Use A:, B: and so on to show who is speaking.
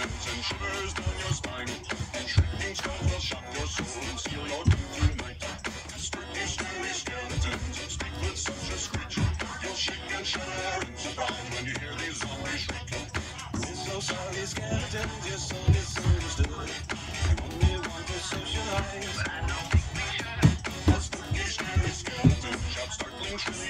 A: sweats and shivers down your spine.
B: And shrieking skulls will shock your soul and seal your doom tonight. spooky, scary skeletons speak with such a screech. You'll shake and shudder in surprise when you hear these zombies shriek. We're
C: so sorry, skeletons, you're so misunderstood.
B: You only want to socialize.
C: But I
B: don't
D: think we should.
B: A spooky, scary skeleton shouts startling truth.